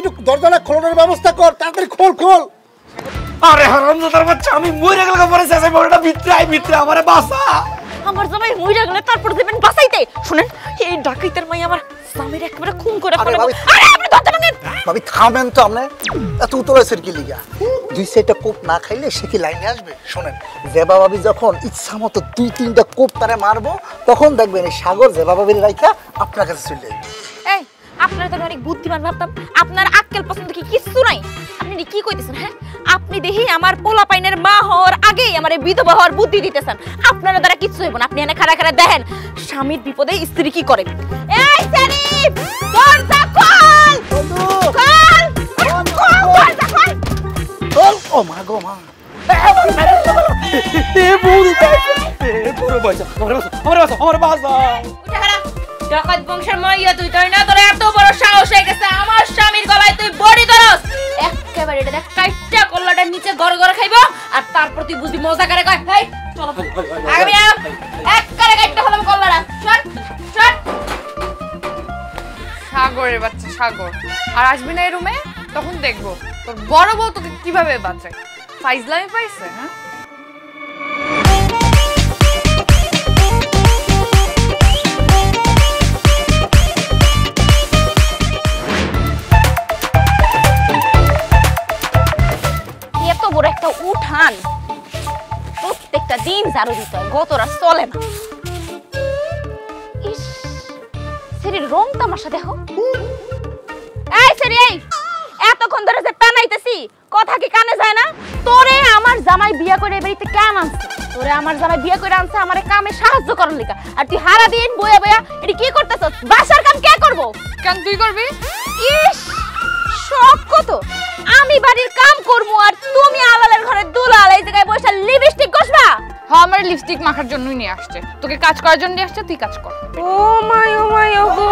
একটু দরজাটা খোলানোর ব্যবস্থা কর তাড়াতাড়ি খোল খোল। আরে হারামজাদার বাচ্চা আমি মরে গেলাম পরে শেষে বড়টা ভিতরে আই ভিতরে আমারে বাসা আমার জামাই মইরা গেলে তারপর দেবেন বাঁচাইতে। শুনেন এই ডাকাইতের মাই আমার স্বামীর একেবারে খুন করে ভাবি। আরে আপনি দরজা ভাঙেন ভাবি থামেন তো আপনি। এত উতর হয়েছে কি লিগা। দুই সাইডটা কোপ না খাইলে সে কি লাইনে আসবে? শোনেন জেবা ভাবি যখন ইচ্ছা মতো দুই তিনটা কোপ তারে মারবো তখন দেখবেন এই সাগর জেবা ভাবির রাইখা আপনার কাছে চলে যাবে বুদ্ধিমান ভাবতাম আপনার আক্কেল পছন্দ কি কিচ্ছু নাই আপনি কি কইতেছেন হ্যাঁ আপনি দেখি আমার পোলা পাইনের মা হওয়ার আগেই আমার বিধবা হওয়ার বুদ্ধি দিতেছেন আপনার দ্বারা কিচ্ছু হইব না আপনি এনে খাড়া খাড়া দেখেন স্বামীর বিপদে স্ত্রী কি করে এই শরীফ দরজা খোল খোল খোল খোল ও মা গো মা এ বউরি এ বড় বাসা আমারে বাসা আমারে বাসা আমারে বাসা জগৎ বংশের মাইয়া তুই তাই না? তোর এত বড় সাহস হয়ে গেছে। আমার স্বামীর গলায় তুই বড়ি ধরস। একেবারে এটা দেখ কাইটা কল্লাটার নিচে গড় গড় খাইবো আর তারপর তুই বুঝবি মজা করে কয়। হেই চলো। আগামী আম এক করে কাইটা হলাম কল্লাটা সর সর সাগরের বাচ্চা সাগর। আর আসবি না এই রুমে তখন দেখব। তোর বড় বউ তোকে কীভাবে বাঁচায়? ফাইজলামি পাইছে হ্যাঁ? একটা উঠান। প্রত্যেকটা দিন ঝাড়ু দিতে হয়। গতরা চলে না। ইস সেরির রং তামাশা দেখো। এই সেরি এই! এতক্ষণ ধরে যে টানাইতেছি কথা কি কানে যায় না? তোরে আমার জামাই বিয়া করে এই বাড়িতে কেন আনছে? তোরে আমার জামাই বিয়া করে আনছে আমারে কামে সাহায্য করার লিগা। আর তুই হারা দিন এটি কি বাসার কাম কে করব? কেন তুই করবি? ইস! শখ কত? আমি বাড়ির কাম করব আর তুমি আলালের ঘরে দুলাল এই জায়গায় বসে লিপস্টিক ঘষবা? হ্যাঁ আমার লিপস্টিক মাখার জন্যই নিয়ে আসছে। তোকে কাজ করার জন্য নিয়ে আসছে তুই কাজ কর। ও মাই ও মাই ও গো।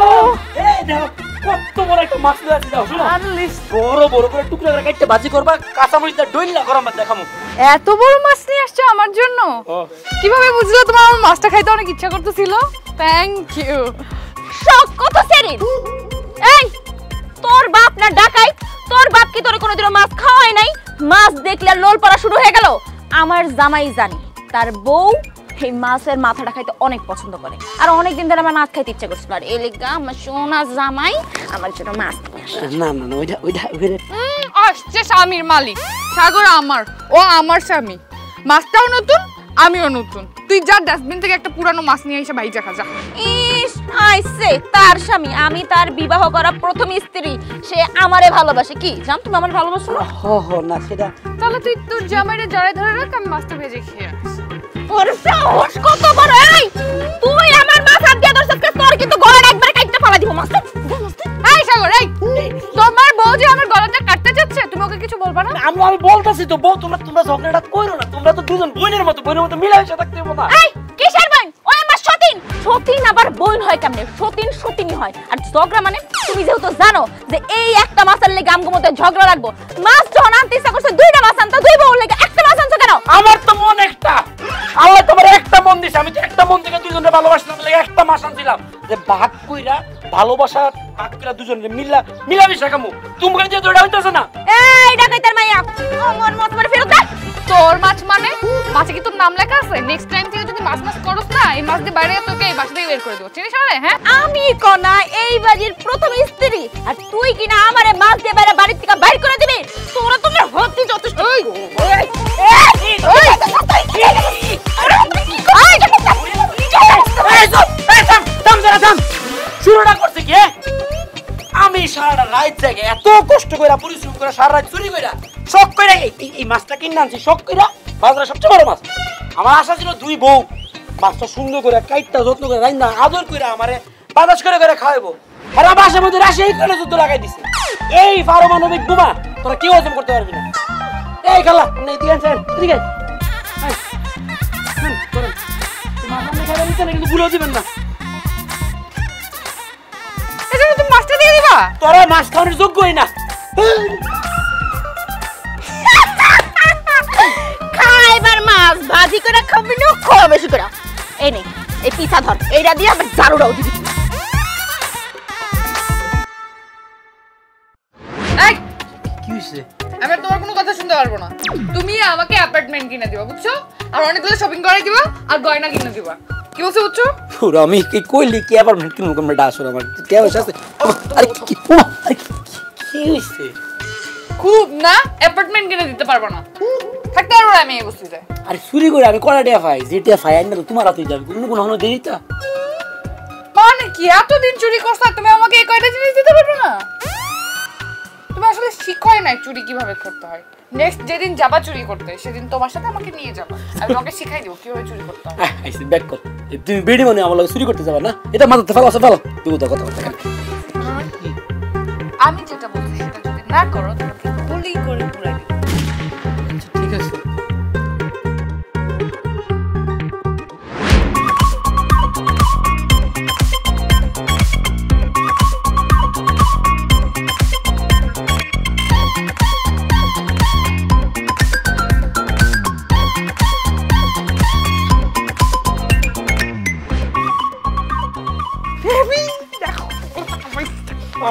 এই দেখো কত বড় একটা মাছ আছে দাও শুনো। আর লিপস বড় বড় করে টুকরা করে কাটতে ভাজি করবা কাঁচা মরিচটা ডইলা গরম দেখামু। এত বড় মাছ নিয়ে আসছে আমার জন্য? কীভাবে বুঝলো তোমার আমার মাছটা খাইতে অনেক ইচ্ছা করতেছিল? থ্যাংক ইউ শখ কত সেরিন? এই তোর বাপ না ডাকাই তোর বাপ কি তোর কোনোদিনও মাছ খাওয়ায় নাই? মাছ দেখলে আর লোল পড়া শুরু হয়ে গেল। আমার জামাই জানি তার বউ এই মাছের মাথাটা খাইতে অনেক পছন্দ করে। আর অনেক দিন ধরে আমার মাছ খাইতে ইচ্ছা করছিল আর এলেগা আমার সোনা জামাই আমার জন্য মাছ না না না ওইটা ওইটা ওইটা আসছে স্বামীর মালিক। সাগর আমার ও আমার স্বামী। মাছটাও নতুন আমিও নতুন। তুই যা ডাস্টবিন থেকে একটা পুরানো মাছ নিয়ে এসে ভাইজা খা যা। ইস আইসে তার স্বামী। আমি তার বিবাহ করা প্রথম স্ত্রী। সে আমারে ভালোবাসে। কি? জান তুমি আমার ভালোবাসো না? হ হ না সেটা তাহলে তুই তোর জামাইরে জড়াই ধরে রাখ আমি মাছটা ভেজে খেয়ে আসি। সাহস কত বড় এই! তুই মাছ হাত দিয়ে ধরছিস তোর কিন্তু গলাটা একবার কাটতে ফালা দিব মাছ এই সাগর এই। তোমার বউ যে আমার গলাটা কাটতে চাচ্ছে তুমি ওকে কিছু বলবা না? আমি আমি বলতাছি তো বউ তোমরা তোমরা ঝগড়াটা কইরো না তোমরা তো দুজন বোনের মতো বোনের মতো মিলামিশা থাকতে হবে না। এই কিসের বোন? ওই আমার সতীন। সতীন আবার বোন হয় কেমনে? সতীন সতীনই হয়। আর ঝগড়া মানে তুমি যেহেতু জানো যে এই একটা মাছের লেগে আমগো মধ্যে ঝগড়া রাখব মাছ যখন আনতে ইচ্ছা করছে দুইটা মাছ আনতো দুই বউর লেগে একটা মাছ আনছো কেন? আমার তো মন একটা। আল্লাহ তোমার একটা মন দিছে আমি তো একটা মন থেকে দুজনে ভালোবাসলাম একটা মাস আনছিলাম। যে ভাগ কইরা ভালোবাসা ভাগ কইরা দুজনে মিলা মিলামিশা কামু তুমি যে দৌড়া হইতাছে না। এই ডাকাইতার মাইয়া। আমার মত মানে ফেরত দে তোর মাছ মানে? মাছে কি তোর নাম লেখা আছে? নেক্সট টাইম থেকে যদি মাছ মাছ করস না এই মাছ দিয়ে বাইরে তোকে এই বাসা থেকে বের করে দেবো। চিনিস আমারে হ্যাঁ? আমি কনা এই বাড়ির প্রথম স্ত্রী। আর তুই কিনা আমারে মাছ দিয়ে বাইরে বাড়ির থেকে বাইর করে দিবি? সারা রাত জাগে এত কষ্ট করে পরিশ্রম করে সারা রাত চুরি করে শখ করে এই- মাছটা কিনে আনছি শখ করে বাজারে সবচেয়ে বড় মাছ আমার আশা ছিল দুই বউ মাছটা সুন্দর করে কাইটটা যত্ন আদর করে আমারে বাতাস করে করে খাওয়াবো আর আমার মধ্যে রাশি এই লাগাই দিছে এই পারমাণবিক বোমা তোরা কেউ হজম করতে পারবি না এই খালা আপনি এদিকে আনছেন এদিকে আয়। আয়। হুম, করেন। মাছ আপনি খাইবেন নিচে না, কিন্তু ভুলেও দিবেন না দিয়ে দিবা? তোরা মাছ খাওয়ানোর যোগ্যই না। খাইবার মাছ ভাজি করে খাবি না খাওয়া বেশি করে। এই নে এই পিছা ধর এইটা দিয়ে আমার ঝাড়ুটাও দিবি। কি হইছে? আমি তোমার কোনো কথা শুনতে পারব না। তুমি আমাকে অ্যাপার্টমেন্ট কিনে দিবা বুঝছ? আর অনেকগুলো শপিং করে দিবা আর গয়না কিনে দিবা। কি বলছো পুরো আমি কি কইলি? কি অ্যাপার্টমেন্ট কিনবো আমরা ডাসর আমার? কে হইছে আরে কি কি হইছে? খুব না অ্যাপার্টমেন্ট কিনে দিতে পারব না। থাকতে পারব না আমি এই বস্তিতে। আরে চুরি করে আমি কড়া টিয়া পাই? যে টিয়া পাই আইনা তো তোমার হাতেই যাবে। কোনো কোনো হনো দেরি তা। মানে কি এতদিন চুরি করছ তুমি আমাকে এই কয়টা জিনিস দিতে পারবে না? তুমি আসলে শিখোই নাই চুরি কীভাবে করতে হয়। নেক্সট যেদিন যাবা চুরি করতে সেদিন তোমার সাথে আমাকে নিয়ে যাবা। আমি তোমাকে শিখাই দেবো কীভাবে চুরি করতে হয়। আইসি ব্যাক কর। তুমি বেডি মনে আমার লগে চুরি করতে যাবা না? এটা মাথাতে ফেলো আছে ফেলো তুমি তো কথা কথা আমি যেটা বলছি সেটা যদি না করো তোমাকে গুলি করে পুরাই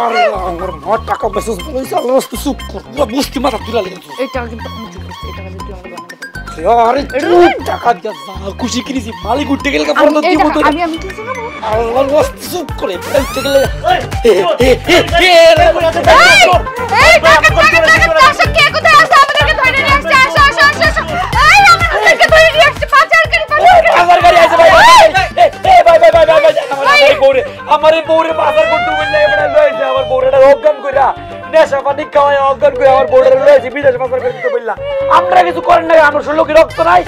আরে আমার মা টাকা বেসস বলেছে আল্লাহ রাস্তা চুপ কর পুরো বুঝতে মাথা তুলা লেগে এই টাকা কিন্তু আমি চুরি করছি এই টাকা দিয়ে তুই আমাকে। আরে চুপ টাকা দিয়া যা খুশি কিনেছি মালিক উঠতে গেলে তো এই দিব তো আমি আমি কিছু না। আল্লাহ রাস্তা চুপ করে উঠতে গেলে এই, টাকা, টাকা, টাকা, টাকা, কে কোথায় আছে? আমাদেরকে ধরে নিয়ে আসছে, আসো, আসো, আসো, আসো। এই, আমাদেরকে ধরে নিয়ে আসছে, পাচারকারী। বাজার গাড়ি আছে ভাই এ এ ভাই ভাই ভাই ভাই ভাই আমার আমার বউরে আমার এই বউরে বাজার করতে বললে এবারে লইছে আমার বউরেটা অজ্ঞান কইরা। নেশা পানি খাওয়ায় অজ্ঞান করে আমার বউরে লইছে বিদেশ বাজার করতে বললা আমরা কিছু করেন না আমার শরীরে কি রক্ত নাই?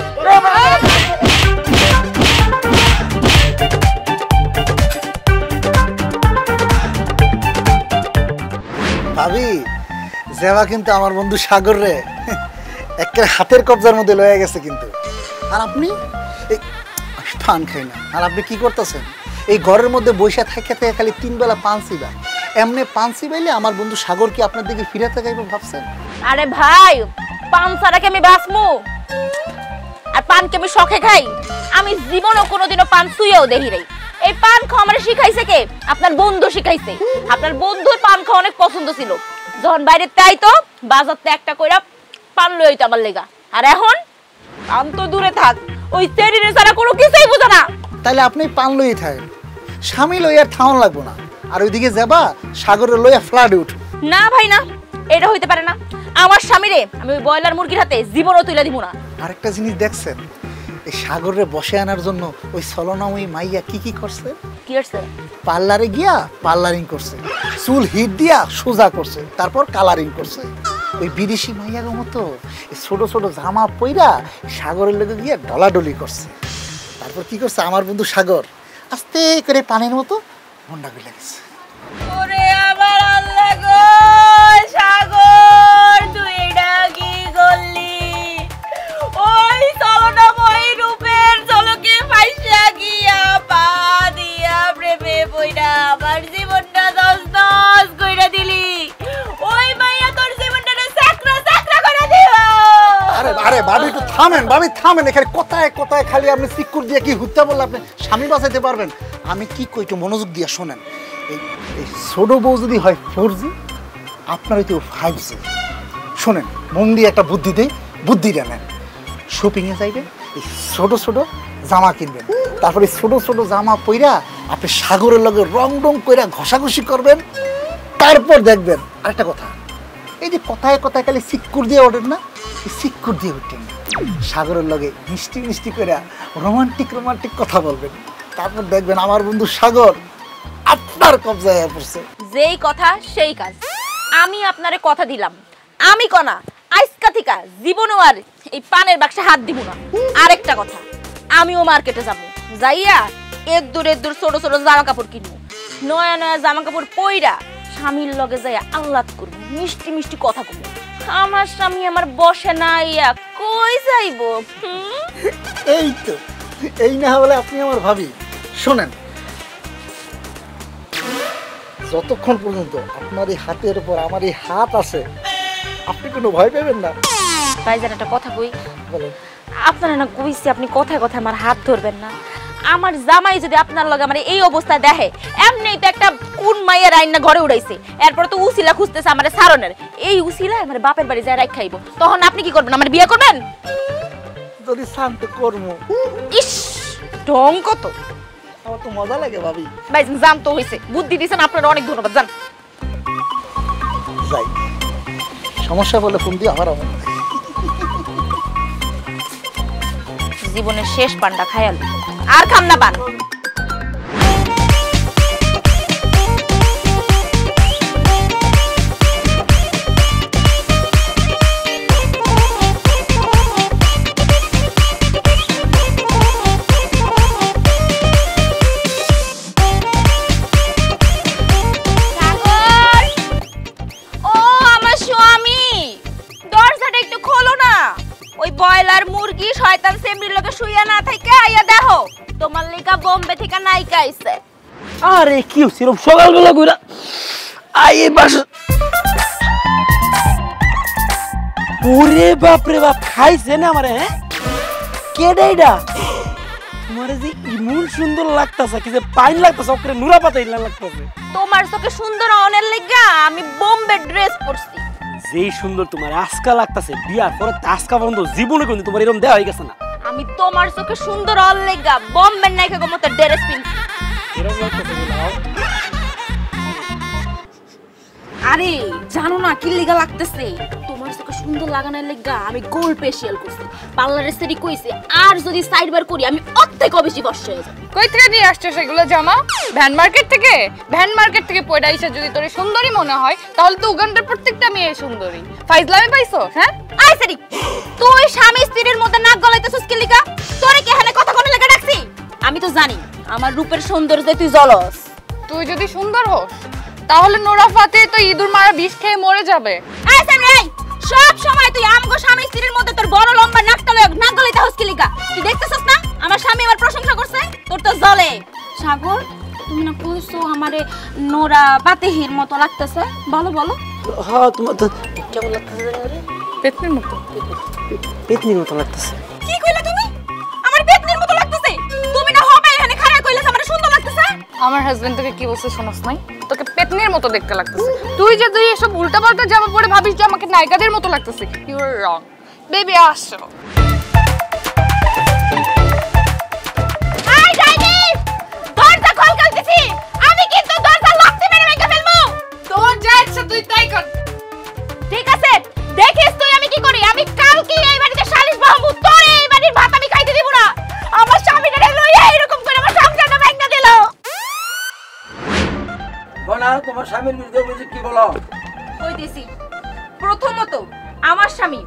ভাবি জেবা কিন্তু আমার বন্ধু সাগর রে। একটা হাতের কবজার মধ্যে লয়ে গেছে কিন্তু। আর আপনি? পান খাই না। আর আপনি কি করতেছেন? এই ঘরের মধ্যে বৈশা থাকে থেকে খালি তিন বেলা পান সিবা। এমনি পান সিবাইলে আমার বন্ধু সাগর কি আপনার দিকে ফিরাতে গাইব ভাবছেন? আরে ভাই পান ছাড়া কি আমি বাঁচমু আর পান কি আমি শখে খাই? আমি জীবনও কোনোদিনও পান শুয়েও দেখি নাই। এই পান খাওয়া আমার শিখাইছে কে? আপনার বন্ধু শিখাইছে। আপনার বন্ধুর পান খাওয়া অনেক পছন্দ ছিল। যখন বাইরে তাই তো বাজারতে একটা কইরা পান লই আমার লেগা। আর এখন? পান তো দূরে থাক। ওই শরীরে ছাড়া কোনো কিছুই বোঝে না। তাইলে আপনি পান লইয়ে থাকেন। স্বামী লইয়ার থাউন লাগবো না। আর ওইদিকে যাবা সাগরের লইয়া ফ্লাডে উঠ। না ভাই না এটা হইতে পারে না। আমার স্বামীরে আমি ওই ব্রয়লার মুরগির হাতে জীবনও তুলে দিব না। আরেকটা জিনিস দেখছেন এই সাগরে বসে আনার জন্য ওই সলনাময়ী মাইয়া কি কি করছে? কি হচ্ছে পার্লারে গিয়া পার্লারিং করছে চুল হিট দিয়া সোজা করছে তারপর কালারিং করছে। ওই বিদেশি মাইয়ার মতো ছোট ছোট জামা পইরা সাগরের লেগে গিয়া ডলাডলি করছে। তারপর কি করছে? আমার বন্ধু সাগর আস্তে করে পানির মতো মন্ডা গিলে গেছে আমার সাগর ওই রূপের গিয়া দিয়া পইরা আমার জীবনটা দস আরে ভাবি একটু থামেন, ভাবি থামেন, এখানে কোথায় কোথায় খালি আপনি সিকুর দিয়ে কি হুত্যা বললে আপনি স্বামী বাঁচাইতে পারবেন? আমি কি কই একটু মনোযোগ দিয়ে শোনেন। এই ছোট বউ যদি হয় ফোর জি আপনার হয়তো ফাইভ জি শোনেন, মন দিয়ে একটা বুদ্ধি দেই, বুদ্ধিটা নেন। শপিংয়ে যাইবেন, এই ছোট ছোট জামা কিনবেন। তারপরে ছোট ছোট জামা পইরা আপনি সাগরের লগে রং রং কইরা ঘষাঘষি করবেন। তারপর দেখবেন, আরেকটা কথা, এই যে কথায় কথায় খালি সিক্কুর দিয়ে ওঠেন না সিক্কুর দিয়ে উঠেন? সাগরের লগে মিষ্টি মিষ্টি করে রোমান্টিক রোমান্টিক কথা বলবেন। তারপর দেখবেন আমার বন্ধু সাগর আপনার কবজায় পড়ছে। যেই কথা সেই কাজ। আমি আপনারে কথা দিলাম। আমি কনা, আইসকা থিকা, জীবনও আর এই পানের বাক্সে হাত দিব না। আরেকটা কথা, আমিও মার্কেটে যাব। যাইয়া এর দূর দূর ছোট ছোট জামা কাপড় কিনবো। নয়া নয়া জামা কাপড় পইরা স্বামীর লগে যাইয়া আহ্লাদ করব। মিষ্টি মিষ্টি কথা কমু আমার স্বামী আমার বসে না ইয়া কই যাইবো? এই তো এই না হলে আপনি আমার ভাবি। শোনেন যতক্ষণ পর্যন্ত আপনার এই হাতের উপর আমার এই হাত আছে আপনি কোনো ভয় পাবেন না। ভাইজান একটা কথা কই বলেন। আপনারা না কইছি আপনি কথায় কথায় আমার হাত ধরবেন না। আমার জামাই যদি আপনার লগে মানে এই অবস্থা দেখে এমনি তো একটা কোন মাইয়ের আইন না ঘরে উড়াইছে। এরপর তো উসিলা খুঁজতেছে আমার সারনের এই উসিলা আমার বাপের বাড়ি যায় রাখ খাইবো তখন আপনি কি করবেন? আমার বিয়ে করবেন? যদি শান্ত করব ইস ঢং কত। আমার তো মজা লাগে ভাবি। ভাই জান তো হয়েছে বুদ্ধি দিয়েছেন আপনার অনেক ধন্যবাদ জান। যাই। সমস্যা বলে ফোন দিয়ে আমার আমার জীবনের শেষ পান্ডা খায়াল আর খাম না পান। ওই বয়লার মুরগি শয়তান সেমরির লোকে শুইয়া না থেকে আইয়া দেখো। তোমার লিগা বোম্বে থেকে নাইকা আইছে। আরে কি এরকম? সকালবেলা কইরা আই এই বাস ওরে বাপ রে বাপ খাইছে না আমারে হ্যাঁ? কেডা এটা তোমারে যে ইমন সুন্দর লাগতাছে কি যে পাইন লাগতাছে ওকরে নুরা পাতা ইলা লাগতাছে। তোমার চোখে সুন্দর অনের লিগা আমি বোম্বে ড্রেস পরছি। যেই সুন্দর তোমার আজকা লাগতাছে বিয়ার পরে আজকা বন্ধ জীবনে কিন্তু তোমার এরকম দেওয়া হয়ে গেছে না। আমি তোমার চোখে সুন্দর অল লেগা বম্বের নাইকা গো মতো ড্রেস পিনছি। আরে জানো না কি লেগা লাগতেছে? তোমার চোখে সুন্দর লাগানোর লেগা আমি গোল ফেশিয়াল করছি। পার্লারের সেরি কইছে আর যদি সাইড বার করি আমি অর্ধেক বেশি কষ্ট হয়ে যাবে। কই থেকে নিয়ে আসছো সেগুলো জামা? ভ্যান মার্কেট থেকে? ভ্যান মার্কেট থেকে পয়ডা এসে যদি তোর সুন্দরী মনে হয় তাহলে তো উগান্ডার প্রত্যেকটা মেয়ে সুন্দরী। ফাইজলামি পাইছো হ্যাঁ? আই সেরি তুই স্বামী স্ত্রীর মধ্যে নাক গলাইতেছিস কি লিগা? তোরে কি এখানে কথা কোনে লেগে ডাকছি? আমি তো জানি আমার রূপের সৌন্দর্যে তুই জলস। তুই যদি সুন্দর হোস তাহলে নোরা ফাতে তো ইঁদুর মারা বিষ খেয়ে মরে যাবে। সব সময় তুই আমগো স্বামী স্ত্রীর মধ্যে তোর বড় লম্বা নাকটা লয়ে নাক গলাইতে হস কি লিগা? তুই দেখতেছস না? আমার স্বামী আমার প্রশংসা করছে তোর তো জলে। সাগর তুমি না কইছো আমারে নোরা বাতিহির মতো লাগতেছে? বলো বলো। হ্যাঁ তোমার তো কেমন লাগতেছে রে। পেতনির মতো। পেতনির মতো লাগতেছে। কি কইলা তুমি? আমার বেতনির মতো লাগতেছে? তুমি না হবে এখানে খাড়া কইলা আমার সুন্দর লাগতেছে? আমার হাজবেন্ড তোকে কি বলছে শোনস নাই? তোকে পেতনির মতো দেখতে লাগতেছে। তুই যে তুই এসব উল্টাপাল্টা জামা পরে ভাবিস যে আমাকে নায়িকাদের মতো লাগতেছে ইউ আর রং বেবি আসো। স্বামীর বিরুদ্ধে অভিযোগ কি বলো? কইতেছি। প্রথমত আমার স্বামী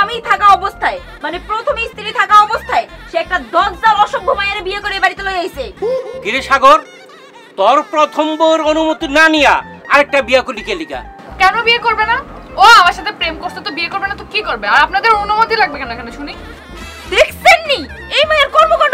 আমি থাকা অবস্থায় মানে প্রথম স্ত্রী থাকা অবস্থায় সে একটা দজ্জাল অসভ্য মায়ের বিয়ে করে বাড়িতে লই আইছে। গিরি সাগর তোর প্রথম বউর অনুমতি না নিয়া আরেকটা বিয়া করলি কে লিগা? কেন বিয়ে করবে না? ও আমার সাথে প্রেম করছে তো বিয়ে করবে না তো কি করবে? আর আপনাদের অনুমতি লাগবে কেন এখানে শুনি? দেখছেন নি এই মায়ের কর্মকাণ্ড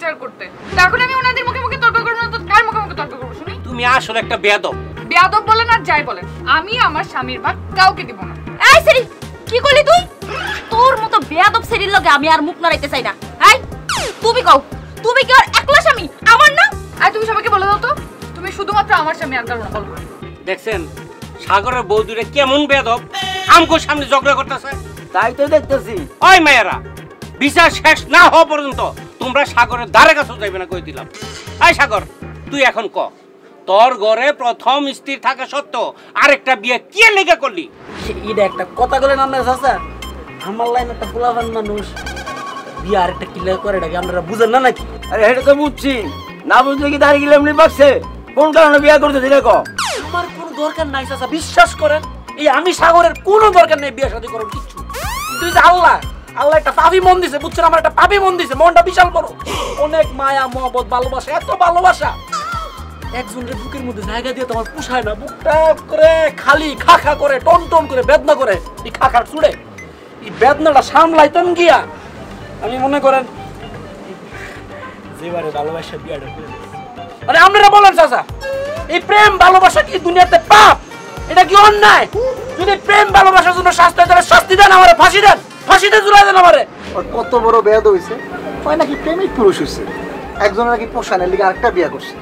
বিচার করতে। এখন আমি ওনাদের মুখে মুখে তর্ক করব না তো কার মুখে মুখে তর্ক করব শুনি? তুমি আসলে একটা বেয়াদব। বেয়াদব বলেন আর যাই বলেন আমি আমার স্বামীর ভাগ কাউকে দিব না। এই সেরি কি করলি তুই? তোর মতো বেয়াদব সেরির লগে আমি আর মুখ নাড়াইতে চাই না। এই তুমি কও তুমি কি আর একলা স্বামী? আমার না? আর তুমি সবাইকে বলে দাও তো। তুমি শুধুমাত্র আমার স্বামী আর কারণ বলব দেখছেন সাগরের বউ দুটো কেমন বেয়াদব। আমগো সামনে ঝগড়া করতেছে। তাই তো দেখতেছি। ওই মেয়েরা বিচার শেষ না হওয়া পর্যন্ত তোমরা সাগরের দ্বারে কাছে যাইবে না কই দিলাম। এই সাগর তুই এখন ক? তোর ঘরে প্রথম স্ত্রী থাকা সত্ত্বেও আরেকটা বিয়ে কে লেগে করলি? এটা একটা কথা বলে না আপনার চাচা? আমার লাইন একটা পোলাপান মানুষ। বিয়ে আর একটা কিলে করে এটাকে আপনারা বুঝেন না নাকি? আরে এটা তো বুঝছি। না বুঝলে কি দাঁড়িয়ে গেলে এমনি বাকছে কোন কারণে বিয়া করতেছি দিলে ক? আমার কোনো দরকার নাই চাচা বিশ্বাস করেন। এই আমি সাগরের কোনো দরকার নেই বিয়ে শাদী করার কিচ্ছু কিন্তু এই যে আল্লাহ আল্লাহ একটা পাপি মন দিছে, বুঝছেন? আমার একটা পাপি মন দিছে, মনটা বিশাল বড়। অনেক মায়া, মহব্বত, ভালোবাসা, এত ভালোবাসা। একজনের বুকের মধ্যে জায়গা দিয়ে তোমার পুষায় না, বুকটা করে খালি করে, টন টন করে বেদনা করে, এই ছুড়ে এই বেদনাটা সামলাইতাম গিয়া, আমি মনে করেন, যেবারে ভালোবাসা বিয়াটা করে আরে আপনারা বলেন, চাচা, এই প্রেম, ভালোবাসা কি দুনিয়াতে পাপ? এটা কি অন্যায়? যদি প্রেম, ভালোবাসার জন্য শাস্তি তাহলে শাস্তি দেন, আমারে ফাঁসি দেন। ফাঁসিতে ঝুলাই দেন আমারে। ওর কত বড় বেয়াদ হইছে। ওই নাকি প্রেমিক পুরুষ হইছে। একজনের নাকি পোষানের লিগে আরেকটা বিয়া করছে।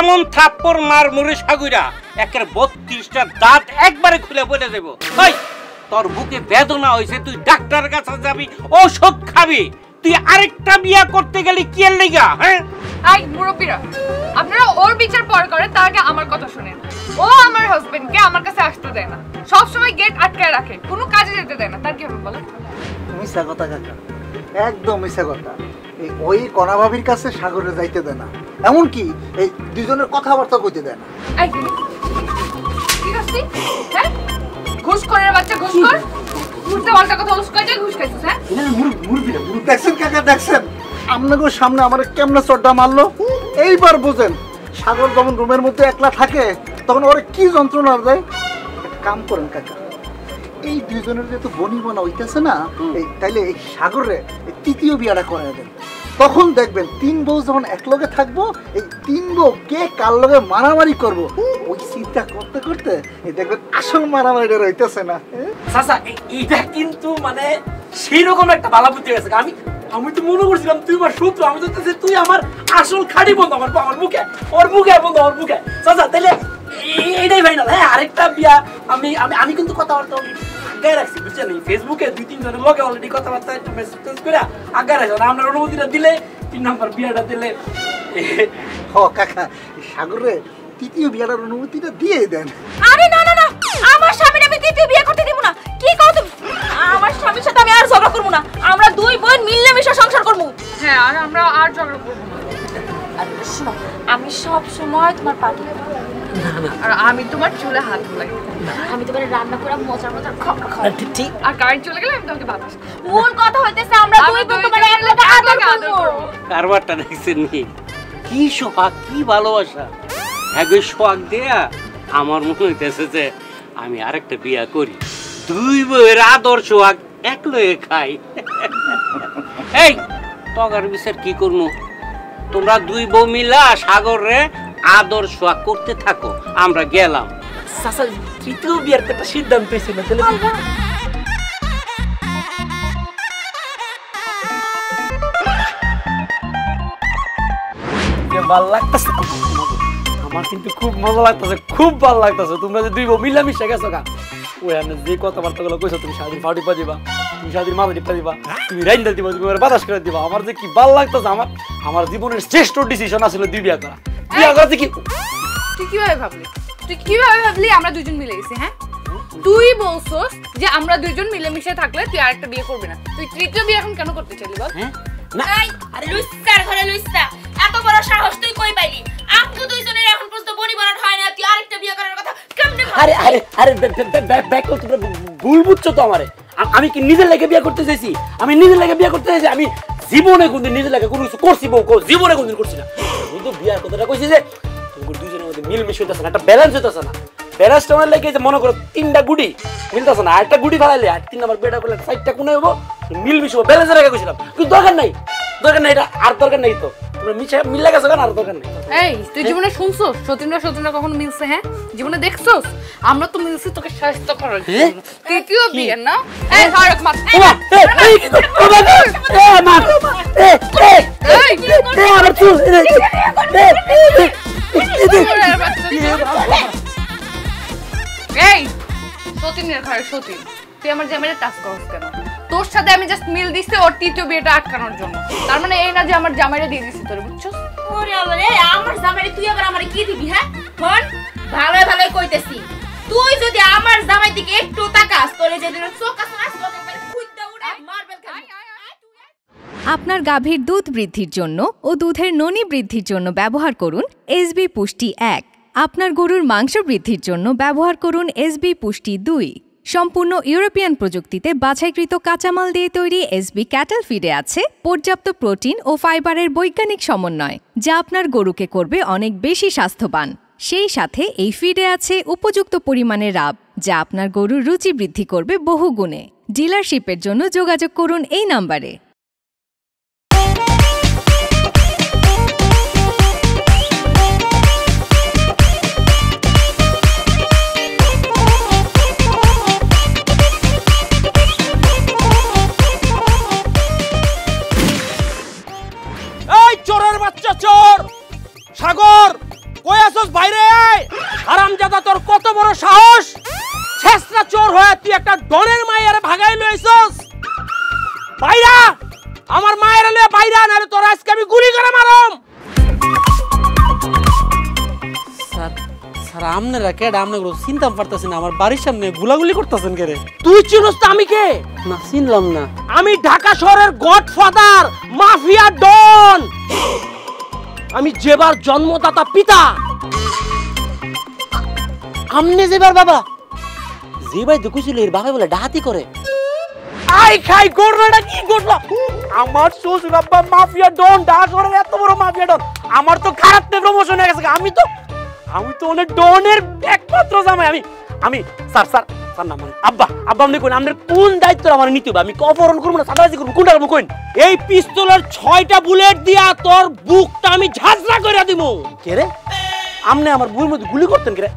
এমন থাপ্পর মার মুড়ি সাগুইরা একের বত্রিশটা দাঁত একবারে খুলে পড়ে দেব ওই তোর বুকে বেদনা হয়েছে তুই ডাক্তারের কাছে যাবি ঔষধ খাবি। তুই আরেকটা বিয়া করতে গেলি কি এর লিগা হ্যাঁ? আই মুরব্বীরা আপনারা ওর বিচার পর করেন তার আগে আমার কথা শুনেন। ও আমার হাজবেন্ডকে আমার কাছে আসতে দেয় না। সব সময় গেট আটকায় রাখে কোনো কাজে যেতে দেয় না। তার কি হবে বলেন মিশা কথা কাকা। একদম মিশা কথা। এই ওই কণা ভাবির কাছে সাগরে যাইতে দেয় না। এমনকি এই দুজনের কথাবার্তা কইতে দেয় না। এই কি? করছিস হ্যাঁ? ঘুষ করে বাচ্চা ঘুষ কর ঘুরতে পাল্টা কথা ঘুষ খাইছে ঘুষ খাইছিস হ্যাঁ? দেখছেন কাকা দেখছেন? আপনাদের সামনে আমার কেমনে চড্ডা মারলো? এইবার বুঝেন সাগর যখন রুমের মধ্যে একলা থাকে তখন ওরা কি যন্ত্রণা দেয়? কাম করেন কাকা এই দুজনের যেহেতু বনি বনা হইতেছে না তাইলে এই সাগরে তৃতীয় বিয়াটা করা দেন। তখন দেখবেন তিন বউ যখন একলগে থাকব, এই তিন বউ কে কার লগে মারামারি করব। ওই চিন্তা করতে করতে এই দেখবেন আসল মারামারিটা রইতেছে না? চাচা এটা কিন্তু মানে সেই রকম একটা বালা বুদ্ধি গেছে আমি আমি তো মনে করছিলাম তুই আমার শত্রু, আমি তো তুই আমার আসল খাড়ি বন্ধু, আমার আমার মুখে, ওর মুখে, বন্ধু, ওর মুখে। চাচা, তাহলে এ- এইটাই ফাইনাল হ্যাঁ আরেকটা বিয়া, আমি আমি আমি কিন্তু কথাবার্তা আগায় রাখছি বুঝছেন? এই ফেসবুকে দুই তিন জনের লগে অলরেডি কথাবার্তা একটু মেসেজ টেসেজ করে আগায় রাখছি। আর আপনার অনুমতিটা দিলে তিন নাম্বার বিয়াটা দিলে হ কাকা সাগরে তৃতীয় বিয়াটার অনুমতিটা দিয়ে দেন। আরে না না না আমার স্বামীর আমি দ্বিতীয় বিয়ে করতে দিব না। কি কও তুমি? আমার স্বামীর সাথে আমি আর ঝগড়া করব না। আমরা দুই বোন মিললে মিশে সংসার করব। হ্যাঁ আর আমরা আর ঝগড়া করব না। আর শোনো আমি সব সময় তোমার পার্টি আর আমি তোমার চুলে হাত আমি তোমার রান্না করে মজার মজার খাবার খাওয়াবো ঠিক আর কারেন্ট চলে গেলে আমি তোমাকে বাতাস মূল কথা হইতেছে আমরা দুই তোমার আদর করব। করব। কারবারটা দেখছেন নি? কি সোহাগ কি ভালোবাসা। একই সোহাগ দেয়া আমার মনে হইতেছে যে আমি আরেকটা বিয়া করি। দুই বইয়ের আদর সোহাগ এক লয়ে খাই। এই তগার বিচার কি করব তোমরা দুই বউ মিলা সাগরে আদর সোহাগ করতে থাকো আমরা গেলাম। চাচা তৃতীয় বিয়ার একটা সিদ্ধান্ত হয়েছে না ভালো লাগতেছে আমার কিন্তু খুব মজা লাগতেছে খুব ভালো লাগতেছে। তোমরা যে দুই বউ মিলামিশা গেছো গা। ওই আমি যে কথাবার্তা গুলো কইছো তুমি সারাদিন ফাটি পা দিবা। তুমি সারাদিন মাথা টিপা দিবা তুমি রাইন্দা দিবা তুমি আমার বাতাস করে দিবা। আমার যে কি ভালো লাগতেছে আমার আমার জীবনের শ্রেষ্ঠ ডিসিশন আসলে দুই বিয়া করা বিয়া করতে কি তুই কীভাবে ভাবলি? তুই কীভাবে ভাবলি আমরা দুজন মিলে গেছি হ্যাঁ? তুই বলছস যে আমরা দুইজন মিলেমিশে থাকলে তুই আরেকটা বিয়ে করবি না। তুই তৃতীয় বিয়ে এখন কেন করতে চাইলি বল? হ্যাঁ? না। এই লুইসার ঘরে লুইসা এত বড় সাহস তুই কই পাইলি? আমগো দুইজনের এখন পর্যন্ত বনি বনাট হয় না তুই আরেকটা বিয়ে করার কথা? আরে আরে আরে ব্যাক করতে ভুল বুঝছ তো আমারে। আমি কি নিজের লেগে বিয়ে করতে চাইছি? আমি নিজের লেগে বিয়ে করতে চাইছি, আমি জীবনে কোনদিন নিজের লেগে কোনো কিছু করছি, বউ জীবনে কোনদিন করছি না। শুধু বিয়ার কথাটা কইছি যে তোমার দুইজনের মধ্যে মিল মিশ না, একটা ব্যালেন্স হইতেছে না? ব্যালেন্সটা আমার লেগে যে মনে করো তিনটা গুড়ি মিলতেছে না, আরেকটা গুড়ি ফালাইলে, আর তিন নাম্বার বেটা করলে সাইডটা কোনে হব মিল মিশ হব ব্যালেন্সের রেখে কইছিলাম। কিন্তু দরকার নাই। দরকার নাই এটা আর দরকার নাই তো তোমরা মিশে মিল গেছো কেন আর দরকার নাই এই তুই জীবনে শুনছস সতীন্দ্র সতীন্দ্র কখন মিলছে হ্যাঁ জীবনে দেখছস আমরা তো মিলছি তোকে স্বাস্থ্য করার হ্যাঁ? জন্য। তৃতীয় বিয়ে না এই ফারুক মাত এই, এই, কি এ, মা, এ, এ, এই এ, আমার চুল, এ, তুই। এই সতীনের ঘরে সতীন তুই আমার জামাইয়ের টাচ করস কেন তোর সাথে আমি জাস্ট মিল দিছি ওর তৃতীয় বিয়েটা আটকানোর জন্য। তার মানে এই না যে আমার জামাইরে দিয়ে দিছি তোর বুঝছ? ওরে আল্লাহ রে আমার জামাইরে তুই আবার আমারে কি দিবি হ্যাঁ? হন ভালো ভালো কইতেছি। তুই যদি আমার জামাই দিকে একটু তাকাস তোরে যেদিন চোখ আছে না চোখ খুইদ্দা উড়ে মারবেল খাবি আপনার গাভীর দুধ বৃদ্ধির জন্য ও দুধের ননি বৃদ্ধির জন্য ব্যবহার করুন এসবি পুষ্টি এক। আপনার গরুর মাংস বৃদ্ধির জন্য ব্যবহার করুন এসবি পুষ্টি দুই। সম্পূর্ণ ইউরোপিয়ান প্রযুক্তিতে বাছাইকৃত কাঁচামাল দিয়ে তৈরি এসবি ক্যাটেল ফিডে আছে পর্যাপ্ত প্রোটিন ও ফাইবারের বৈজ্ঞানিক সমন্বয়, যা আপনার গরুকে করবে অনেক বেশি স্বাস্থ্যবান। সেই সাথে এই ফিডে আছে উপযুক্ত পরিমাণে রাব, যা আপনার গরুর রুচি বৃদ্ধি করবে বহু গুণে ডিলারশিপের জন্য যোগাযোগ করুন এই নাম্বারে। সাগর কই আসস বাইরে হারামজাদা তোর কত বড় সাহস? ছেসরা চোর হয়ে তুই একটা ডনের মায়ের ভাগাই লইছস বাইরা আমার মায়ের লয়ে বাইরা নারে তোর আজকে আমি গুলি করে মারম। স্যার আপনি কেডা আপনাগুলো চিনতাম পারতাছি না আমার বাড়ির সামনে গুলাগুলি করতেছেন কে রে তুই চিনস তো আমি কে? না চিনলাম না। আমি ঢাকা শহরের গডফাদার মাফিয়া ডন। আমি যেবার জন্মদাতা পিতা আমনে যেবার বাবা। যে ভাই কইছিল এর বাবা বলে ডাহাতি করে। আই খাই গড়নাটা কি গড়লা আমার শ্বশুর আব্বা মাফিয়া ডন ঢাকা শহরের এত বড় মাফিয়া ডন। আমার তো খারাপ প্রমোশন হয়ে গেছে আমি তো আমি তো অনেক ডনের একমাত্র জামাই আমি আমি স্যার স্যার স্যার না মানে আব্বা আব্বা আপনি কোন আপনার কোন দায়িত্ব আমার নিতে হবে? আমি অপহরণ করব না সাদাবাজি করব কোনটা করব কোন এই পিস্তলের ছয়টা বুলেট দিয়া তোর বুকটা আমি ঝাঁঝরা করে দিব কে রে? আমনে আমার বউর মধ্যে গুলি করতেন কে রে?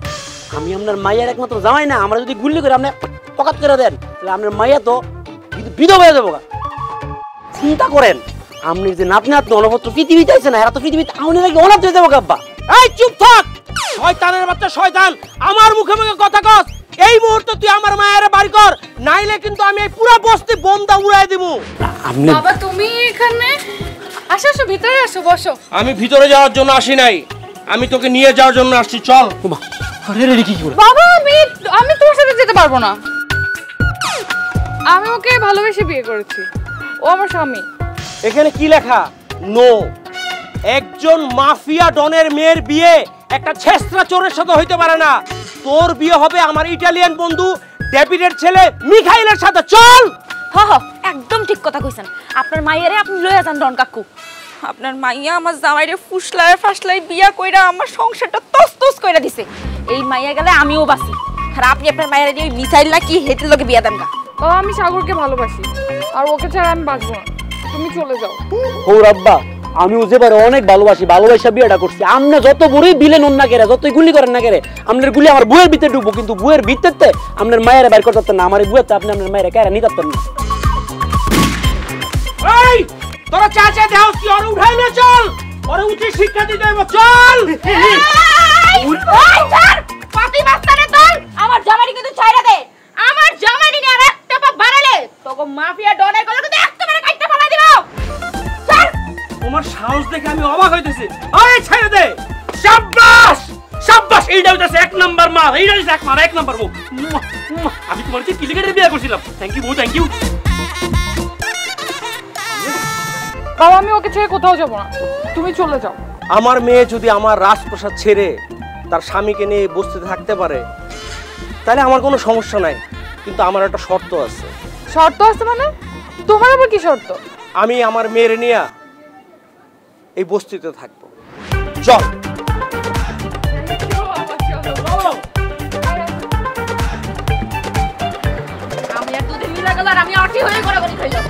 আমি আপনার মাইয়ার একমাত্র জামাই না আমরা যদি গুলি করে আপনি পকাত করে দেন। তাহলে আপনার মাইয়া তো বিধ- বিধবা হয়ে যাব চিন্তা করেন আপনি যে নাতনি নাতনি অনপত্র পৃথিবীতে আছে না এরা তো পৃথিবীতে আউনি লাগে অনাথ হয়ে যাব আব্বা। এই চুপ থাক। শয়তানের বাচ্চা শয়তান আমার মুখে মুখে কথা কস। এই মুহূর্তে তুই আমার মায়ের বাড়ি কর নাইলে কিন্তু আমি এই পুরো বস্তি বোমটা উড়াই দিব। আপনি বাবা তুমি এখানে? আসো আসো ভিতরে আসো বসো। আমি ভিতরে যাওয়ার জন্য আসি নাই। আমি তোকে নিয়ে যাওয়ার জন্য আসছি চল। আরে রে কি করে? বাবা আমি আমি তোমার সাথে যেতে পারব না। আমি ওকে ভালোবেসে বিয়ে করেছি। ও আমার স্বামী। এখানে কি লেখা? নো একজন মাফিয়া ডনের মেয়ের বিয়ে একটা ছেসরা চোরের সাথে হইতে পারে না। তোর বিয়ে হবে আমার ইটালিয়ান বন্ধু ডেভিডের ছেলে মিখাইলের সাথে। চল! হ হ একদম ঠিক কথা কইছেন। আপনার মাইয়ারে আপনি লইয়া যান ডন কাকু। আপনার মাইয়া আমার জামাইরে ফুসলায় ফাসলাই বিয়া কইরা আমার সংসারটা তস তস কইরা দিছে। এই মাইয়া গেলে আমিও বাসি আর আপনি আপনার মাইয়ারে দিয়ে মিসাইল না কি হেতের লগে বিয়া দেন গা। বাবা আমি সাগরকে ভালোবাসি। আর ওকে ছাড়া আমি বাঁচবো না। তুমি চলে যাও। ও রাব্বা আমি যেবারে অনেক ভালোবাসি ভালোবাসা বিয়েটা করছি আমনে যত বড়ই বিলেন অন্য কেরে যতই গুলি করেন না কেরে আপনার গুলি আমার বুয়ের ভিতরে ঢুকবো কিন্তু বুয়ের ভিতরতে আপনার মায়ের বাইর করতে না আমার বুয়েতে আপনি আপনার মায়ের কেরা নিতে পারতেন না এই তোরা চা চা দেও কি ওরে উঠাই না চল ওরে উঠে শিক্ষা দিতে হবে চল পাতি আমার দেখে আমি অবাক হইতেছি। আরে ছেড়ে দে! শাবাশ শাবাশ এইটা হইতাছে এক নাম্বার মা এইটা হইতাছে এক মার এক নাম্বার বউ। আমি তোমার কি কিলিকেটে বিয়ে করছিলাম? থ্যাংক ইউ বউ থ্যাংক ইউ বাবা আমি ওকে ছেড়ে কোথাও যাব না। তুমি চলে যাও। আমার মেয়ে যদি আমার রাজপ্রসাদ ছেড়ে তার স্বামীকে নিয়ে বস্তিতে থাকতে পারে তাহলে আমার কোনো সমস্যা নাই। কিন্তু আমার একটা শর্ত আছে। শর্ত আছে মানে? তোমার আবার কি শর্ত? আমি আমার মেয়ের নিয়ে এই বস্তিতে থাকব। চল। আমি আটি হয়ে খাইলাম।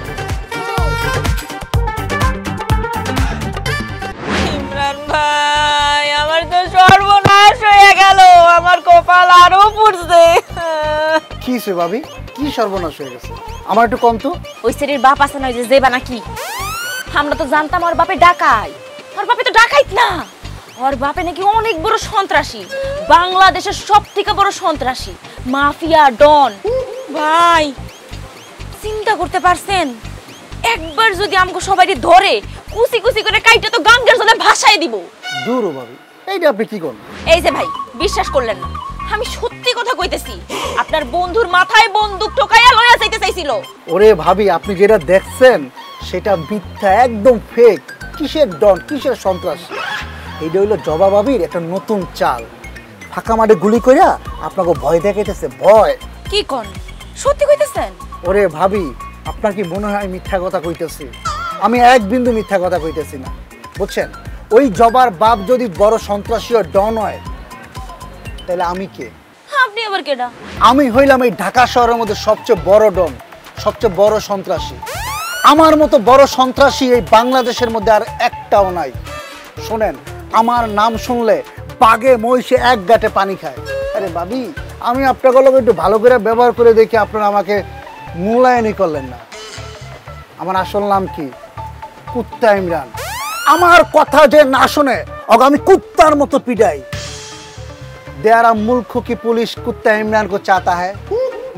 ইমরান ভাই আমার তো সর্বনাশ হয়ে গেল। আমার কপাল আরও পুড়ছে। কি সে ভাবি? কি সর্বনাশ হয়ে গেছে? আমার একটু কম তো। ওই সেরির বাপ আছে না ওই যে জেবা নাকি? আমরা তো জানতাম ওর বাপে ডাকাই। ওর বাপে তো ডাকাইত না। ওর বাপে নাকি অনেক বড় সন্ত্রাসী। বাংলাদেশের সব থেকে বড় সন্ত্রাসী। Mafia don. ভাই। চিন্তা করতে পারছেন? একবার যদি আমাকে সবাই ধরে কুচি কুচি করে কাইটা তো গাঙ্গের জলে ভাসাই দিব। দূর ও ভাবি এইটা আপনি কি করেন এই যে ভাই বিশ্বাস করলেন না। আমি সত্যি কথা কইতেছি আপনার বন্ধুর মাথায় বন্দুক টোকাইয়া লইয়া যাইতে চাইছিল। ওরে ভাবি আপনি যেটা দেখছেন সেটা মিথ্যা একদম ফেক কিসের ডন কিসের সন্ত্রাস? এইটা হইল জবা ভাবির একটা নতুন চাল। ফাঁকা মাঠে গুলি কইরা আপনাকে ভয় দেখাইতেছে ভয়। কি কোন? সত্যি কইতেছেন? ওরে ভাবি আপনার কি মনে হয় মিথ্যা কথা কইতেছি? আমি এক বিন্দু মিথ্যা কথা কইতেছি না। বুঝছেন? ওই জবার বাপ যদি বড় সন্ত্রাসী ও ডন হয় তাহলে আমি কে? আপনি আবার কেডা? আমি হইলাম এই ঢাকা শহরের মধ্যে সবচেয়ে বড় ডন সবচেয়ে বড় সন্ত্রাসী। আমার মতো বড় সন্ত্রাসী এই বাংলাদেশের মধ্যে আর একটাও নাই। শোনেন, আমার নাম শুনলে পাগে মহিষে এক গাটে পানি খায়। আরে বাবি আমি আপনাকে লোক একটু ভালো করে ব্যবহার করে দেখি, আপনারা আমাকে মূলায়নই করলেন না। আমার আসল নাম কি? কুত্তা ইমরান। আমার কথা যে না শুনে, অগ, আমি কুত্তার মতো পিডাই দেয়ারা মূর্খ কি পুলিশ কুত্তা ইমরান কো চাতা হ্যাঁ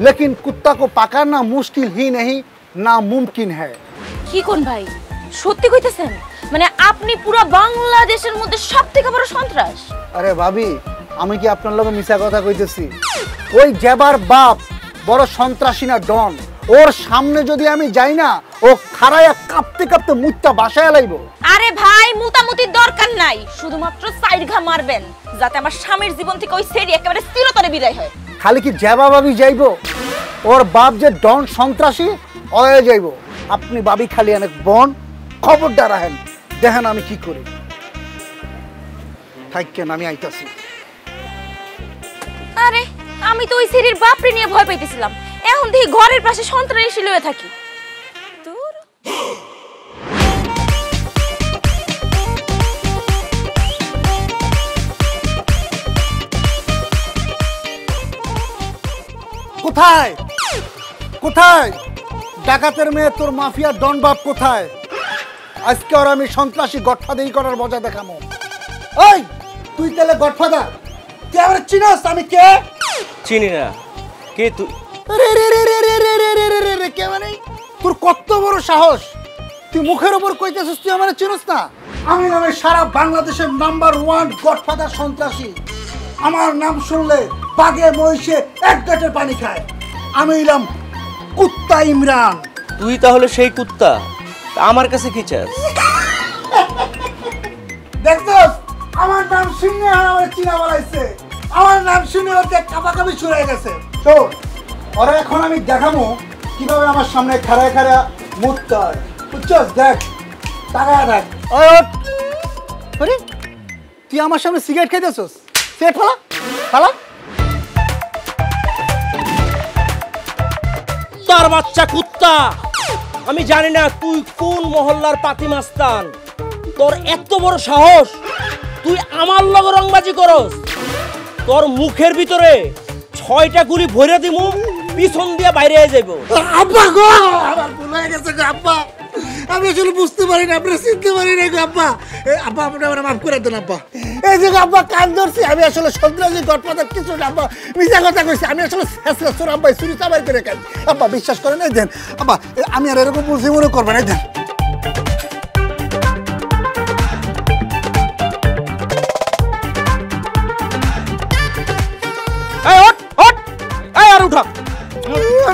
লেকিন কুত্তা কো পাকানা মুশকিল হি নেই নামুমকিন হ্যায়। কি কোন ভাই? সত্যি কইতেছেন? মানে আপনি পুরো বাংলাদেশের মধ্যে সবথেকে বড় সন্ত্রাস? আরে ভাবি আমি কি আপনার লগে মিছা কথা কইতেছি? ওই জেবার বাপ বড় সন্ত্রাসী না ডন। ওর সামনে যদি আমি যাই না ও খারায়া কাঁপতে কাঁপতে মুত্তা বাসায় লাইব। আরে ভাই মুতামুতির দরকার নাই। শুধুমাত্র সাইড ঘা মারবেন যাতে আমার স্বামীর জীবন থেকে ওই সেরি একেবারে স্থিরতরে বিদায় হয়। খালি কি জেবা ভাবি যাইবো? ওর বাপ যে ডন সন্ত্রাসী অয়ে যাইব। আপনি বাবি খালি অনেক বন খবরদার রাখেন দেখেন আমি কি করি। থাকেন আমি আইতাছি। আরে আমি তো ওই সেরির বাপরে নিয়ে ভয় পাইতেছিলাম। এখন দেখি ঘরের পাশে সন্ত্রাসী লয়ে থাকি। কোথায়? কোথায়? ডাকাতের মেয়ে তোর মাফিয়ার ডন বাপ কোথায় আজকে ওর আমি সন্ত্রাসী গঠফাদারি করার মজা দেখামো ওই তুই তাহলে গঠফাদার তুই আমার চিনস আমি কে চিনি না কে তুই রে রে রে রে রে রে রে রে রে রে রে কে মানে তোর কত বড় সাহস তুই মুখের উপর কইতেছিস তুই আমার চিনস না আমি নামে সারা বাংলাদেশের নাম্বার ওয়ান গডফাদার সন্ত্রাসী আমার নাম শুনলে বাগে মহিষে এক গাটের পানি খায় আমি এলাম কুত্তা ইমরান। তুই তাহলে সেই কুত্তা? আমার কাছে কি চাস? দেখছস আমার নাম শুনে আর আমার চিনা বাড়াইছে আমার নাম শুনে ওতে কাপাকাপি শুরু হয়ে গেছে। শোন ওরা এখন আমি দেখাবো কীভাবে আমার সামনে খাড়ায় খাড়া মুততে হয়। বুঝছস? দেখ টাকা দেখ। আরে তুই আমার সামনে সিগারেট খাইতেছস? সিগারেট ফালা ফালা। তার বাচ্চা, কুত্তা। আমি জানি না তুই কোন মহল্লার পাতি মাস্তান তোর এত বড় সাহস, তুই আমার লগ রংবাজি করস। তোর মুখের ভিতরে ছয়টা গুলি ভরে দিমু, পিছন দিয়ে বাইরে যাইব। আব্বা গো! আমার ভুল হয়ে গেছে গো আব্বা। আমি আসলে বুঝতে পারি না আপনি চিনতে পারি না গো আব্বা। আব্বা আপনি আমার মাফ করে দেন আব্বা। এই যে আব্বা কান ধরছি আমি আসলে সন্ত্রাসী গডফাদার কিছু না আব্বা মিথ্যা কথা কইছি আমি আসলে শেষরা চোর আব্বা চুরি চাবাই করে খাই। আব্বা বিশ্বাস করেন এই দেন আব্বা আমি আর এরকম বুঝি মনে করবেন এই দেন। এই ওঠ ওঠ এই আর উঠা।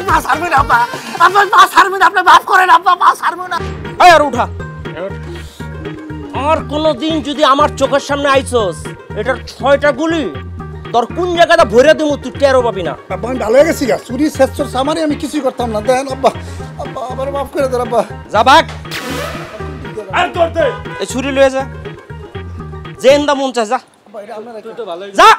মা সারবে না আব্বা আপনার মা সারবে আপনি মাফ করেন আব্বা মা সারবে না। আর উঠা। আর কোনো দিন যদি আমার চোখের সামনে আইছস এটার ছয়টা গুলি তোর কোন জায়গাটা ভরে দেবো তুই টেরো পাবি না। আব্বা আমি ভালো হয়ে গেছি গা। চুরি শেষ সামারি আমি কিছুই করতাম না। দেন আব্বা আব্বা আবার মাফ করে দেন আব্বা। যা ভাগ। এই ছুরি লয়ে যা। জেন্দা মন চায় যা। আব্বা, এটা আপনারা যা।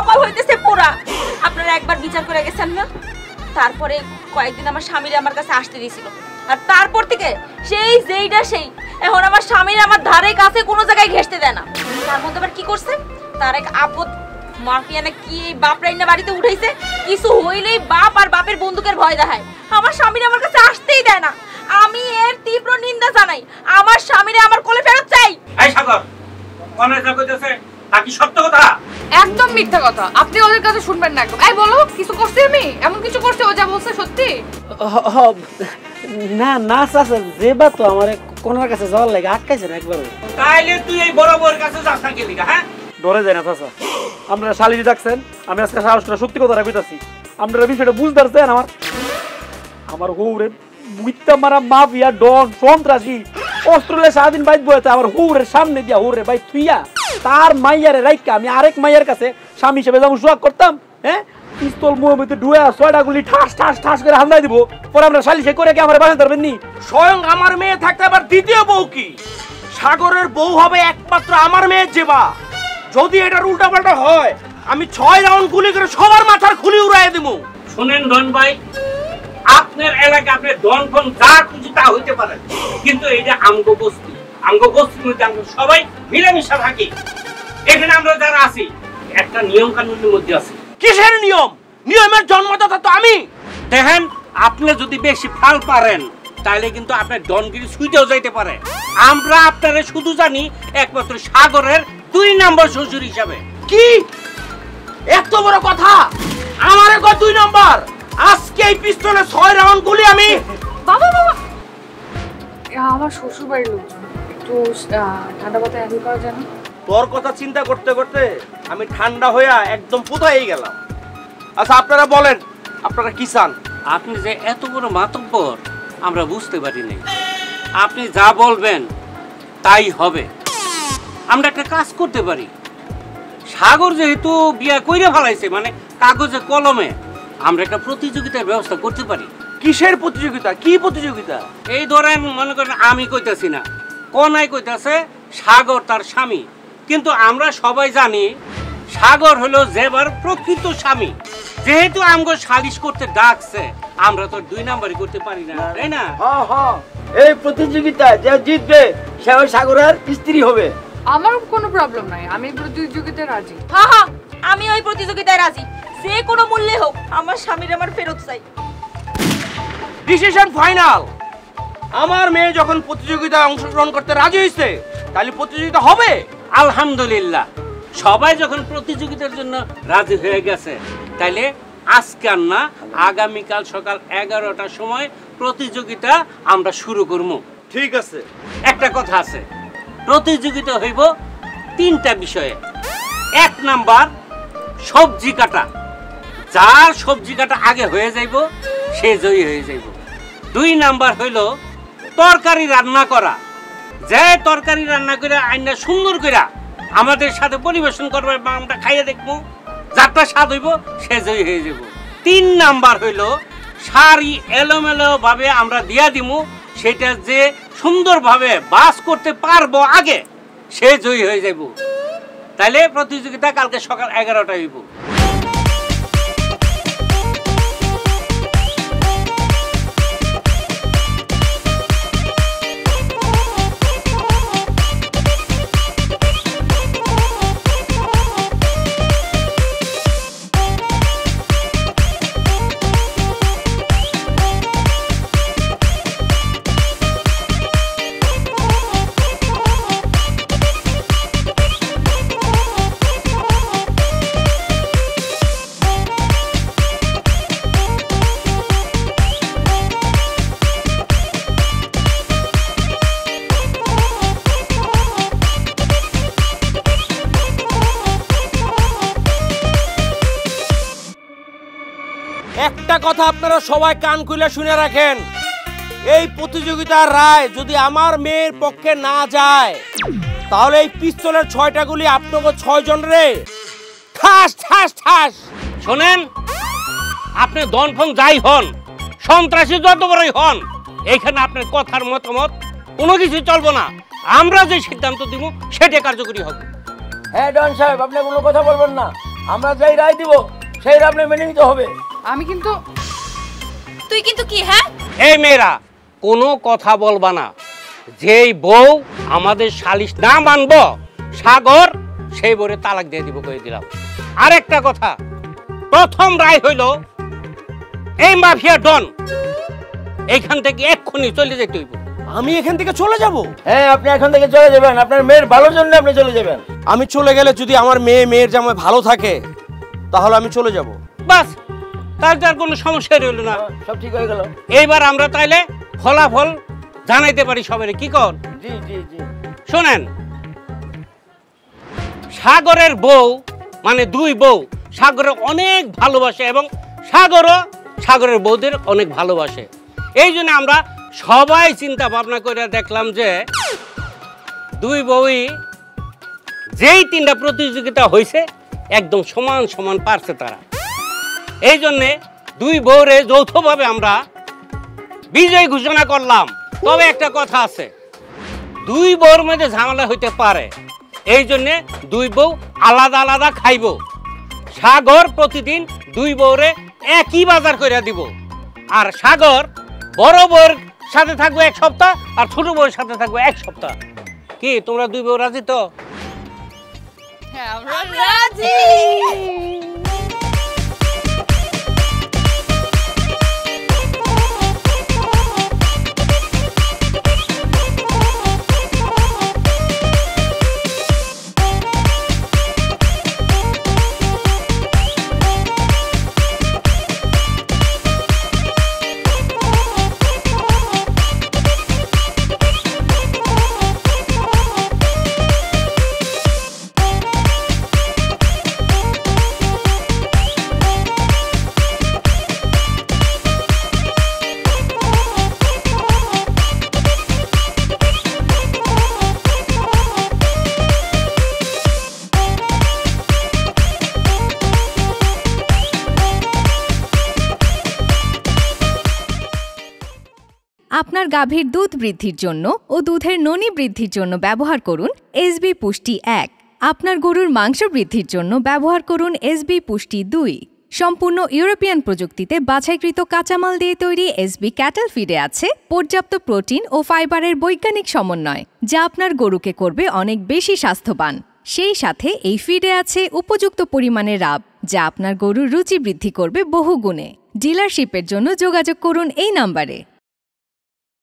আমার তারপরে কয়েকদিন আমার আমার কাছে আসতে আর তারপর থেকে সেই যেইটা সেই, এখন আমার স্বামীর আমার ধারে কাছে কোনো জায়গায় ঘেসতে দেয় না। তার মধ্যে আবার কি করছে? তার এক আপদ মাফিয়া না কি এই বাপ রাইনা বাড়িতে উঠাইছে? কিছু হইলেই বাপ আর বাপের বন্দুকের ভয় দেখায়। আমার স্বামীর আমার কাছে আসতেই দেয় না। আমি এর তীব্র নিন্দা জানাই। আমার স্বামীরে আমার কোলে ফেরত চাই। এই সাগর কোন কইতেছে? তা কি সত্য কথা? একদম মিথ্যা কথা। আপনি ওদের কাছে শুনবেন না একদম। এই বলো কিছু করছি আমি? এমন কিছু করছে ও যা বলছে সত্যি? না না চাচা যে তো আমার কোনার কাছে যাওয়ার লাগে আটকাইছে না একবার তাইলে তুই এই বড় বউর কাছে যাস না গেলি হ্যাঁ? ডরে যায় না, চাচা। আপনারা শালিজি ডাকছেন, আমি আজকে সাহস করে সত্যি কথা কইতাছি। আপনারা বিষয়টা বুঝতে পারছেন আমার? আমার হৌরে বুইত্তা মারা মাফিয়া ডন সন্ত্রাসী অস্ট্রেলিয়া সারাদিন বাইক বয়েছে আমার হৌরের সামনে দিয়া, হৌরে ভাই তুইয়া তার মাইয়ারে রাইকা আমি আরেক মাইয়ার কাছে স্বামী হিসেবে যেমন সোয়াগ করতাম হ্যাঁ? পিস্তল মুহের মধ্যে ডুয়া, ছয়টা গুলি ঠাস ঠাস ঠাস করে হামলাই দিব, পরে আমরা সালিশে করে কি আমার বাসা ধরবেন নি? স্বয়ং আমার মেয়ে থাকতে আবার দ্বিতীয় বউ কি? সাগরের বউ হবে একমাত্র আমার মেয়ের জেবা। যদি এটার উল্টাপাল্টা হয় আমি ছয় রাউন্ড গুলি করে সবার মাথার খুলি উড়াই দেবো শুনেন ধন ভাই আপনার এলাকা আপনার ধন ফন যা খুশি তা হইতে পারে। কিন্তু এই যে আমগো বস্তি আমগো বস্তির মধ্যে আমরা সবাই মিলেমিশা থাকি। এখানে আমরা যারা আছি একটা নিয়ম কানুনের মধ্যে আছে। কিসের নিয়ম? নিয়মের জন্মদাতা তো আমি। দেখেন আপনি যদি বেশি ফাল পারেন তাহলে কিন্তু আপনার ডনগিরি সুইতেও যাইতে পারে। আমরা আপনারা শুধু জানি একমাত্র সাগরের দুই নম্বর শ্বশুর হিসাবে। কি? এত বড় কথা? আমার কত দুই নম্বর? আজকে এই পিস্তলে ছয় রাউন্ড গুলি আমি। বাবা বাবা। আমার শ্বশুর বাড়ির লোকজন। একটু ঠান্ডা মাথায় হ্যান্ডেল করা যায় না? তোর কথা চিন্তা করতে করতে আমি ঠান্ডা হইয়া একদম পুতাই গেলাম। আচ্ছা আপনারা বলেন আপনারা কি চান? আপনি যে এত বড় মাতব্বর আমরা বুঝতে পারি নাই। আপনি যা বলবেন তাই হবে। আমরা একটা কাজ করতে পারি। সাগর যেহেতু বিয়া কইরে ফেলাইছে মানে কাগজে কলমে আমরা একটা প্রতিযোগিতার ব্যবস্থা করতে পারি। কিসের প্রতিযোগিতা? কি প্রতিযোগিতা? এই ধরেন মনে করেন আমি কইতাছি না কনাই কইতাছে সাগর তার স্বামী। কিন্তু আমরা সবাই জানি সাগর হলো জেবার প্রকৃত স্বামী। যেহেতু আমগো সালিশ করতে ডাকছে আমরা তো দুই নাম্বারই করতে পারি না তাই না? এই প্রতিযোগিতা যে জিতবে সে সাগরের স্ত্রী হবে। আমার কোনো প্রবলেম নাই আমি প্রতিযোগিতায় রাজি। হ্যাঁ হ্যাঁ আমি ওই প্রতিযোগিতায় রাজি। যে কোনো মূল্যে হোক আমার স্বামীর আমার ফেরত চাই। ডিসিশন ফাইনাল আমার মেয়ে যখন প্রতিযোগিতায় অংশগ্রহণ করতে রাজি হয়েছে তাহলে প্রতিযোগিতা হবে? আলহামদুলিল্লাহ। সবাই যখন প্রতিযোগিতার জন্য রাজি হয়ে গেছে তাইলে আজকে আর না আগামীকাল সকাল এগারোটার সময় প্রতিযোগিতা আমরা শুরু করব ঠিক আছে। একটা কথা আছে। প্রতিযোগিতা হইব তিনটা বিষয়ে। এক নাম্বার, সবজি কাটা। যার সবজি কাটা আগে হয়ে যাইব, সে জয়ী হয়ে যাইব। দুই নাম্বার হইল তরকারি রান্না করা। যে তরকারি রান্না করে আইনা সুন্দর করে আমাদের সাথে পরিবেশন করবে, বা আমরা খাইয়ে দেখব, যারটা স্বাদ হইব, সে জয়ী হয়ে যাব তিন নাম্বার হইল শাড়ি এলোমেলো ভাবে আমরা দিয়া দিব সেটা যে সুন্দরভাবে বাস করতে পারব আগে, সে জয়ী হয়ে যাব তাইলে প্রতিযোগিতা কালকে সকাল এগারোটায় হইব। কথা আপনারা সবাই কান খুলে শুনে রাখেন। এই প্রতিযোগিতার রায় যদি আমার মেয়ের পক্ষে না যায় তাহলে এই পিস্তলের ছয়টা গুলি আপনাকে ছয় জন রে। ঠাস ঠাস ঠাস। শোনেন আপনি দনফন যাই হন সন্ত্রাসী যত বড়ই হন এখানে আপনার কথার মতামত কোনো কিছু চলবো না। আমরা যে সিদ্ধান্ত দিব সেটা কার্যকরী হবে। হ্যাঁ ডন সাহেব আপনি কোনো কথা বলবেন না। আমরা যেই রায় দিব সেই রায় আপনি মেনে নিতে হবে। আমি কিন্তু তুই কিন্তু কি হ্যাঁ? এই মেয়েরা কোনো কথা বলবা না। যেই বউ আমাদের সালিশ না মানব সাগর সেই বরে তালাক দিয়ে দিব কয়ে দিলাম। আরেকটা কথা প্রথম রায় হইল এই মাফিয়া ডন এইখান থেকে এক্ষুনি চলে যেতে হইব। আমি এখান থেকে চলে যাব? হ্যাঁ আপনি এখান থেকে চলে যাবেন। আপনার মেয়ের ভালোর জন্য আপনি চলে যাবেন। আমি চলে গেলে যদি আমার মেয়ে মেয়ের জামাই ভালো থাকে তাহলে আমি চলে যাব। বাস তার তার কোনো সমস্যা রইল না। সব ঠিক হয়ে গেল। এইবার আমরা তাইলে ফলাফল জানাইতে পারি সবাই কি কর? জি জি জি। শোনেন সাগরের বউ মানে দুই বউ সাগরে অনেক ভালোবাসে এবং সাগরও সাগরের বউদের অনেক ভালোবাসে। এই জন্য আমরা সবাই চিন্তা ভাবনা করে দেখলাম যে দুই বউই যেই তিনটা প্রতিযোগিতা হয়েছে একদম সমান সমান পারছে তারা। এই জন্যে দুই বউরে যৌথভাবে আমরা বিজয় ঘোষণা করলাম। তবে একটা কথা আছে, দুই বউর মধ্যে ঝামেলা হইতে পারে। এই জন্যে দুই বউ আলাদা আলাদা খাইব। সাগর প্রতিদিন দুই বউরে একই বাজার করে দিব। আর সাগর বড় বউর সাথে থাকব এক সপ্তাহ, আর ছোট বউর সাথে থাকব এক সপ্তাহ। কি, তোমরা দুই বউ রাজি তো? হ্যাঁ আমরা রাজি! গাভীর দুধ বৃদ্ধির জন্য ও দুধের ননি বৃদ্ধির জন্য ব্যবহার করুন এসবি পুষ্টি এক। আপনার গরুর মাংস বৃদ্ধির জন্য ব্যবহার করুন এসবি পুষ্টি দুই। সম্পূর্ণ ইউরোপিয়ান প্রযুক্তিতে বাছাইকৃত কাঁচামাল দিয়ে তৈরি এসবি ক্যাটেল ফিডে আছে পর্যাপ্ত প্রোটিন ও ফাইবারের বৈজ্ঞানিক সমন্বয়, যা আপনার গরুকে করবে অনেক বেশি স্বাস্থ্যবান। সেই সাথে এই ফিডে আছে উপযুক্ত পরিমাণে রাব, যা আপনার গরুর রুচি বৃদ্ধি করবে বহুগুণে। ডিলারশিপের জন্য যোগাযোগ করুন এই নাম্বারে।